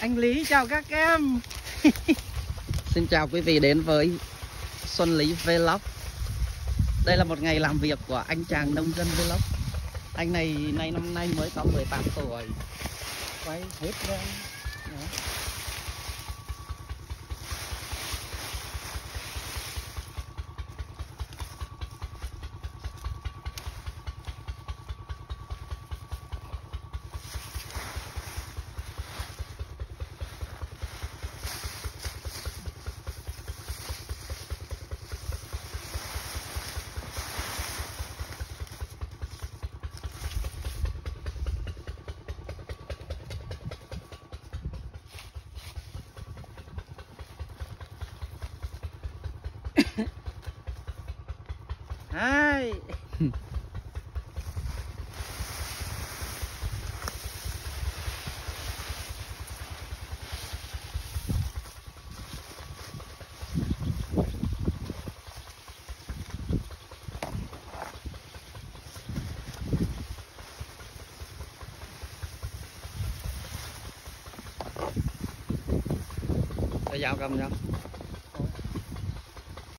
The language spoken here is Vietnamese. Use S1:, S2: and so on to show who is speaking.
S1: anh Lý chào các em.
S2: Xin chào quý vị đến với Xuân Lý Vlog. Đây là một ngày làm việc của anh chàng nông dân Vlog. Anh này, nay năm nay mới có 18 tuổi. Quay hết lên. Đó. Hai. Bây giờ cầm nhau